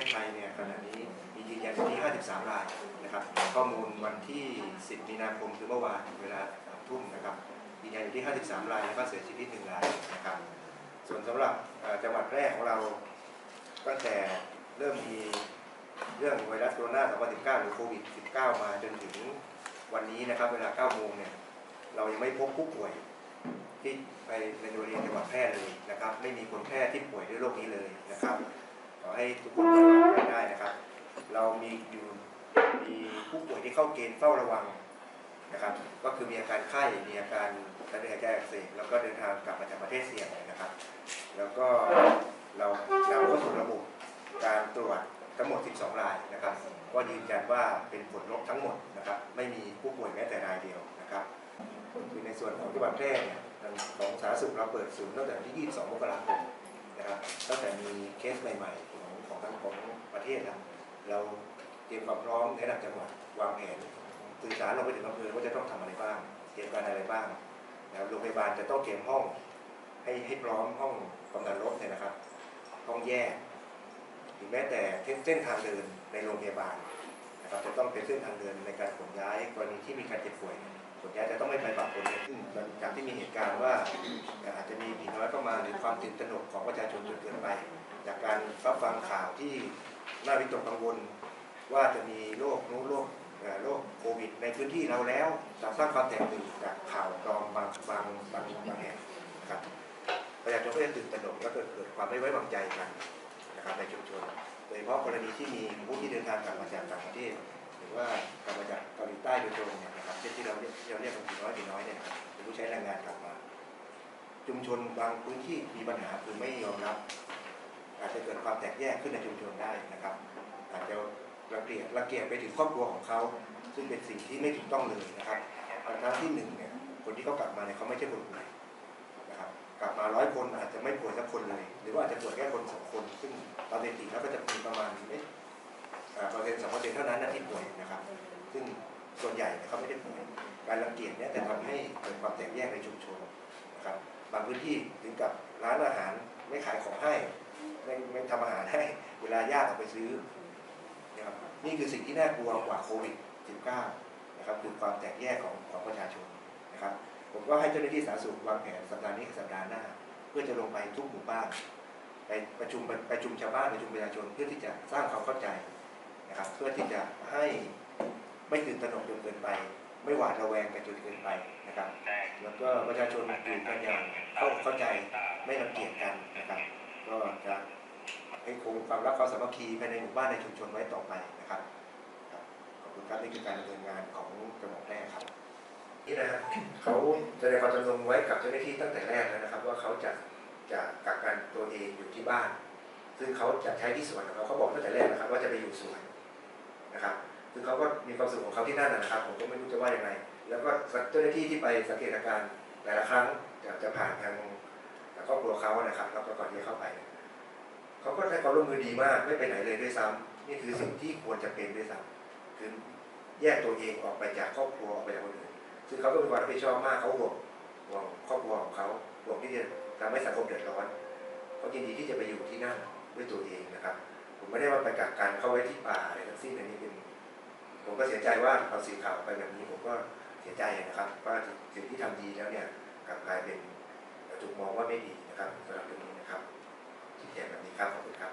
ศไทยเนี่ยขณะนี้มียืนยันที่ 53 รายนะครับ ข้อมูลวันที่ 10 มีนาคมคือเมื่อวานเวลาทุ่มนะครับยืนยันอยู่ที่ 53 รายแล้วก็เสียชีวิต1รายนะครับ ส่วนสำหรับจังหวัดแรกของเราตั้งแต่เริ่มมีเรื่องไวรัสโคโรนา 2019 หรือโควิด 19 มาจนถึงวันนี้นะครับเวลา 9 โมงเนี่ยเรายังไม่พบผู้ป่วยที่ไปในโรงเรียนจังหวัดแพร่เลยนะครับ ไม่มีคนแพร่ที่ป่วยด้วยโรคนี้เลยนะครับ ขอให้ทุกคนระวังกันได้นะครับ เรามีอยู่มีผู้ป่วยที่เข้าเกณฑ์เฝ้าระวังนะครับ ก็คือมีอาการไข้มีอาการกระเดือกใจอักเสบแล้วก็เดินทางกลับมาจากประเทศเสี่ยงนะครับ แล้วก็เรานำเข้าสู่ระบบการตรวจทั้งหมด 12 รายนะครับ ก็ยืนยันว่าเป็นผลลบทั้งหมดนะครับ ไม่มีผู้ป่วยแม้แต่รายเดียวนะครับ คือในส่วนของจังหวัดแพร่เนี่ยของสาธารณสุขเราเปิดศูนย์ตั้งแต่วันที่ 22 มกราคม ตั้งแต่มีเคสใหม่ๆของของทั้งของประเทศแล้วเราเตรียมความพร้อมในระดับจังหวัดวางแผนสื่อสารลงไปถึงอำเภอว่าจะต้องทำอะไรบ้าง เตรียมการอะไรบ้างนะโรงพยาบาลจะต้องเตรียมห้องให้ให้พร้อมห้องกำนันรถเนี่ยนะครับ ห้องแยกหรือแม้แต่เส้นทางเดินในโรงพยาบาลนะครับจะต้องเป็นเส้นทางเดินในการขนย้ายกรณีที่มีการเจ็บป่วยขนย้ายจะต้องไม่ไปปะปนกันซึ่ง หลังจากที่มีเหตุการณ์ว่าอาจจะมีผีน้อยเข้ามาหรือความตื่นตระหนกของประชาชนจนเกินไป จากการรับฟังข่าวที่น่าวิตกกังวล ว่าจะมีโรคนู้โรคโรคโควิดในพื้นที่เราแล้วจะสร้างความแตกตื่นจากข่าวปลอมบางบางบางบางแห่งนะครับประชาชนก็จะตื่นตระหนกแล้วก็เกิดความไม่ไว้วางใจกันนะครับในชุมชนโดยเฉพาะกรณีที่มีผู้ที่เดินทางกลับมาจาก ชุมชนบางพื้นที่มีปัญหาคือไม่ยอมรับ อาจจะเกิดความแตกแยกขึ้นในชุมชนได้นะครับ อาจจะระเกียดระเกียดไปถึงครอบครัวของเขา ซึ่งเป็นสิ่งที่ไม่ถูกต้องเลยนะครับทั้งที่หนึ่งเนี่ยคนที่เขากลับมาเนี่ยเขาไม่ใช่คนป่วยนะครับกลับมาร้อยคนอาจจะไม่ป่วยสักคนเลย หรือว่าอาจจะป่วยแค่คนสองคน ซึ่งตามสถิติแล้วก็จะมีประมาณไม่อ่าเปอร์เซ็นต์สองเปอร์เซ็นต์เท่านั้นนะที่ป่วยนะครับ ซึ่งส่วนใหญ่เขาไม่ได้ป่วยการรังเกียจเนี่ยจะทำให้เกิดความแตกแยกในชุมชนนะครับ บางพื้นที่ถึงกับร้านอาหารไม่ขายของให้ไม่ไม่ทำอาหารให้เวลาญาติออกไปซื้อนะครับนี่คือสิ่งที่น่ากลัวกว่าโควิด -19 นะครับคือความแตกแยกของของประชาชนนะครับผมก็ให้เจ้าหน้าที่สาธารณสุขวางแผนสัปดาห์นี้สัปดาห์หน้า เพื่อจะลงไปทุกหมู่บ้านไปประชุมไปประชุมชาวบ้านประชุมประชาชนเพื่อที่จะสร้างความเข้าใจนะครับเพื่อที่จะให้ไม่ตื่นตระหนกจนเกินไป ไม่หวาดระแวงกันจนเกินไปนะครับ แล้วก็ประชาชนอยู่กันอย่างเข้าเข้าใจไม่รังเกียจกันนะครับ ก็จะให้คงความรักความสามัคคีภายในหมู่บ้านในชุมชนไว้ต่อไปนะครับครับขอบคุณครับนี่คือการดำเนินงานของจังหวัดแพร่ครับนี่นะฮะเขาแสดงความจำนงไว้กับเจ้าหน้าที่ตั้งแต่แรกแล้วนะครับ ว่าเขาจะจะกักกันตัวเองอยู่ที่บ้าน ซึ่งเขาจะใช้ที่สวนของเขาเขาบอกตั้งแต่แรกนะครับ ว่าจะไปอยู่สวนนะครับ ซึ่งเขาก็มีความสุขของเขาที่นั่นนะครับ ผมก็ไม่รู้จะว่ายังไง แล้วก็เจ้าหน้าที่ที่ไปสังเกตอาการแต่ละครั้งจะจะผ่านทางครอบครัวเขานะครับแล้วก็ก่อนที่เข้าไปเขาก็ให้ความร่วมมือดีมากไม่ไปไหนเลยด้วยซ้ำนี่คือสิ่งที่ควรจะเป็นด้วยซ้ำคือแยกตัวเองออกไปจากครอบครัวออกไปจากคนอื่นซึ่งเขาก็มีความรับผิดชอบมากเขาห่วงห่วงครอบครัวของเขาห่วงที่จะทำให้สังคมเดือดร้อนเขายินดีที่จะไปอยู่ที่นั่นด้วยตัวเองนะครับ ผมไม่ได้ว่าไปกักกันเข้าไว้ที่ป่าอะไรทั้งสิ้นอันนี้เป็น ผมก็เสียใจว่าเอาสื่อข่าวไปแบบนี้ผมก็เสียใจนะครับว่าสิ่งที่ทำดีแล้วเนี่ยกลับกลายเป็นถูกมองว่าไม่ดีนะครับสำหรับเรื่องนี้นะครับชี้แจงแบบนี้ครับขอบคุณครับ